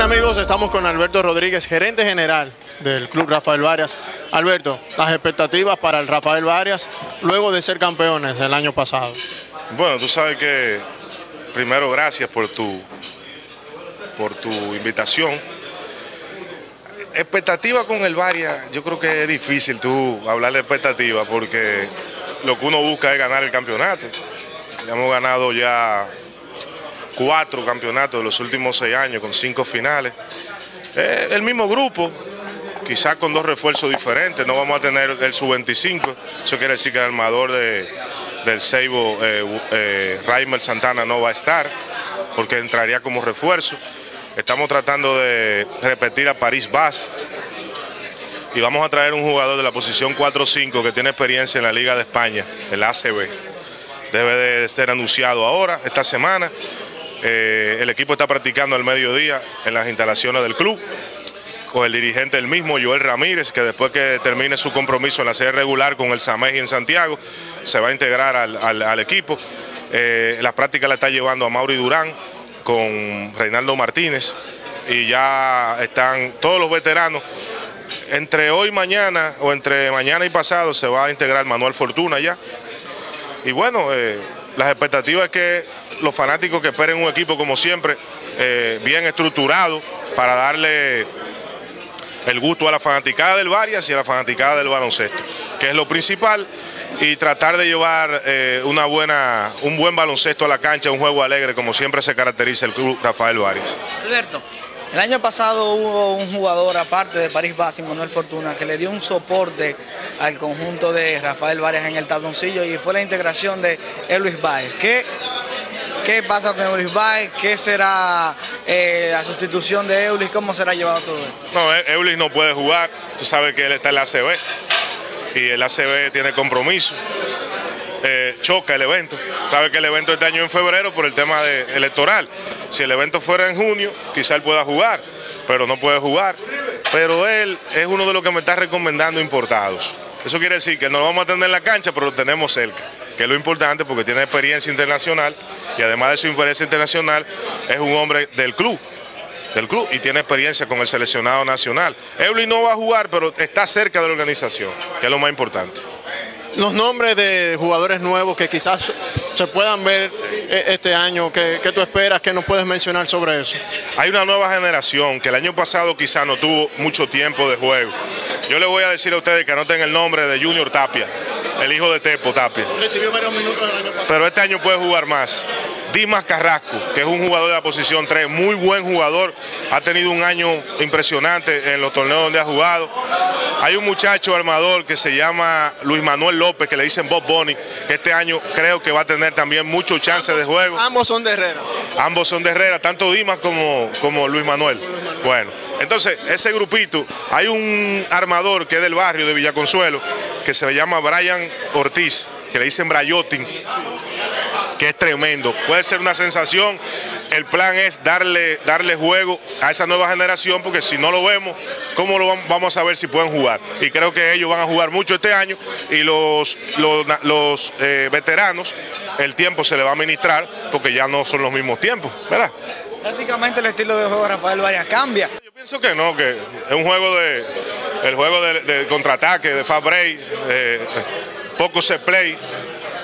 Bien amigos, estamos con Alberto Rodríguez, gerente general del Club Rafael Varias. Alberto, las expectativas para el Rafael Varias luego de ser campeones del año pasado. Bueno, tú sabes que primero gracias por tu, por tu invitación. Expectativa con el Varias, yo creo que es difícil tú hablar de expectativa porque lo que uno busca es ganar el campeonato. hemos ganado ya cuatro campeonatos de los últimos seis años con cinco finales. Eh, el mismo grupo, quizás con dos refuerzos diferentes, no vamos a tener el sub-25, eso quiere decir que el armador del Seibo, eh, eh Santana, no va a estar, porque entraría como refuerzo. Estamos tratando de repetir a París Bas y vamos a traer un jugador de la posición 4-5 que tiene experiencia en la Liga de España, el ACB. Debe de ser anunciado ahora, esta semana. Eh, el equipo está practicando al mediodía en las instalaciones del club con el dirigente del mismo, Joel Ramírez, que después que termine su compromiso en la serie regular con el SAMEJ en Santiago, se va a integrar al, equipo. Eh, la práctica la está llevando a Mauri Durán con Reinaldo Martínez y ya están todos los veteranos. Entre hoy y mañana, o entre mañana y pasado, se va a integrar Manuel Fortuna ya. Y bueno, eh, las expectativas es que los fanáticos que esperen un equipo como siempre, eh, bien estructurado, para darle el gusto a la fanaticada del Varias y a la fanaticada del baloncesto, que es lo principal, y tratar de llevar eh, una buena, un buen baloncesto a la cancha, un juego alegre, como siempre se caracteriza el club Rafael Varias. Alberto, el año pasado hubo un jugador, aparte de París Basi, Manuel Fortuna, que le dio un soporte al conjunto de Rafael Varias en el tabloncillo y fue la integración de Luis Báez. ¿Qué, ¿Qué pasa con Eulis Báez? ¿Qué será eh, la sustitución de Eulis? ¿Cómo será llevado todo esto? No, Eulis no puede jugar. Tú sabes que él está en la ACB y el ACB tiene compromiso. Eh, choca el evento. Sabe que el evento este año en febrero por el tema electoral. Si el evento fuera en junio, quizá él pueda jugar, pero no puede jugar. Pero él es uno de los que me está recomendando importados. Eso quiere decir que no lo vamos a tener en la cancha, pero lo tenemos cerca, que es lo importante porque tiene experiencia internacional y además de su experiencia internacional es un hombre del club del club y tiene experiencia con el seleccionado nacional. Euly no va a jugar, pero está cerca de la organización, que es lo más importante los nombres de jugadores nuevos que quizás se puedan ver eh, este año, ¿qué, tú esperas? ¿Qué nos puedes mencionar sobre eso? Hay una nueva generación que el año pasado quizás no tuvo mucho tiempo de juego. Yo le voy a decir a ustedes que anoten el nombre de Junior Tapia, el hijo de Tepo Tapia. Recibió varios minutos el año pasado. Pero este año puede jugar más. Dimas Carrasco, que es un jugador de la posición 3, muy buen jugador, ha tenido un año impresionante en los torneos donde ha jugado. Hay un muchacho armador que se llama Luis Manuel López, que le dicen Bob Bonnie, que este año creo que va a tener también muchos chances de juego. Ambos son de Herrera. Ambos son de Herrera, tanto Dimas como, como Luis Manuel. Bueno, entonces ese grupito, hay un armador que es del barrio de Villaconsuelo, que se llama Brian Ortiz, que le dicen Brayotin que es tremendo. Puede ser una sensación. El plan es darle, darle juego a esa nueva generación, porque si no lo vemos, ¿cómo lo vamos a ver si pueden jugar? Y creo que ellos van a jugar mucho este año y los, los, eh, veteranos, el tiempo se le va a administrar, porque ya no son los mismos tiempos, ¿verdad? Prácticamente el estilo de juego de Rafael Varias cambia. Yo pienso que no, que es un juego de el juego de, contraataque, de Fabrey, eh, poco se play,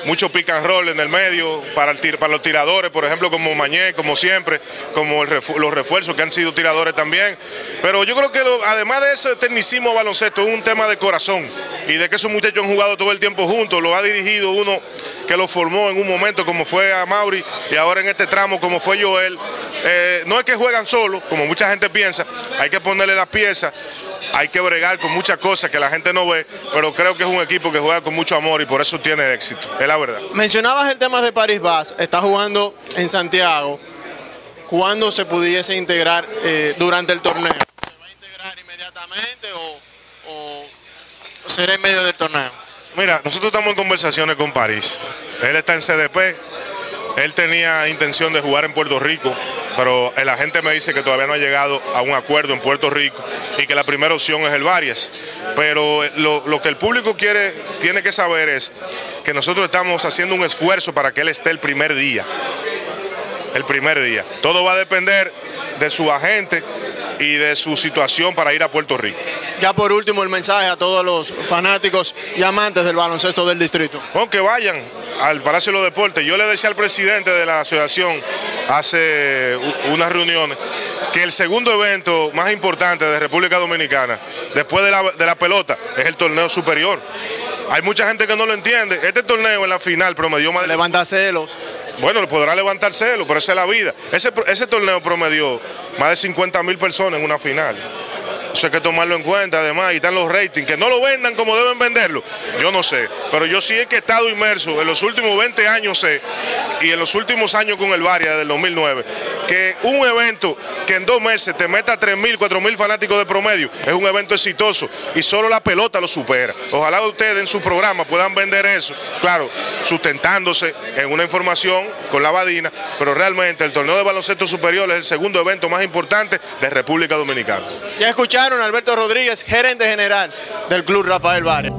mucho pick and roll en el medio para, el, para los tiradores, por ejemplo, como Mañé, como siempre, como los refuerzos que han sido tiradores también. Pero yo creo que además de ese tecnicismo baloncesto, es un tema de corazón y de que esos muchachos han jugado todo el tiempo juntos, lo ha dirigido uno que lo formó en un momento como fue a Mauri y ahora en este tramo como fue Joel. Eh, no es que juegan solo, como mucha gente piensa, hay que ponerle las piezas hay que bregar con muchas cosas que la gente no ve, pero creo que es un equipo que juega con mucho amor y por eso tiene éxito, es la verdad. Mencionabas el tema de París Bas, está jugando en Santiago. ¿Cuándo se pudiese integrar eh, durante el torneo? ¿Se va a integrar inmediatamente o, o será en medio del torneo? Mira, nosotros estamos en conversaciones con París. Él está en CDP, él tenía intención de jugar en Puerto Rico, pero el agente me dice que todavía no ha llegado a un acuerdo en Puerto Rico y que la primera opción es el Varias. Pero lo, que el público quiere, tiene que saber es que nosotros estamos haciendo un esfuerzo para que él esté el primer día. el primer día. Todo va a depender de su agente y de su situación para ir a Puerto Rico. Ya por último el mensaje a todos los fanáticos y amantes del baloncesto del distrito. Bueno, que vayan al Palacio de los Deportes. Yo le decía al presidente de la asociación hace unas reuniones que el segundo evento más importante de República Dominicana, después de la, de la pelota, es el torneo superior. Hay mucha gente que no lo entiende. Este torneo en la final promedió más de... Levanta celos. Bueno, podrá levantar celos, pero esa es la vida. Ese, ese torneo promedió más de 50 mil personas en una final. Eso hay que tomarlo en cuenta, además, y están los ratings, que no lo vendan como deben venderlo. Yo no sé, pero yo sí he que he estado inmerso en los últimos 20 años, sé, y en los últimos años con el Varia, desde el 2009, que un evento que en dos meses te meta 3.000, 4.000 fanáticos de promedio es un evento exitoso y solo la pelota lo supera. Ojalá ustedes en su programa puedan vender eso, claro, sustentándose en una información con la Badina, pero realmente el torneo de baloncesto superior es el segundo evento más importante de República Dominicana. Ya escucharon Alberto Rodríguez, gerente general del Club Rafael Vares.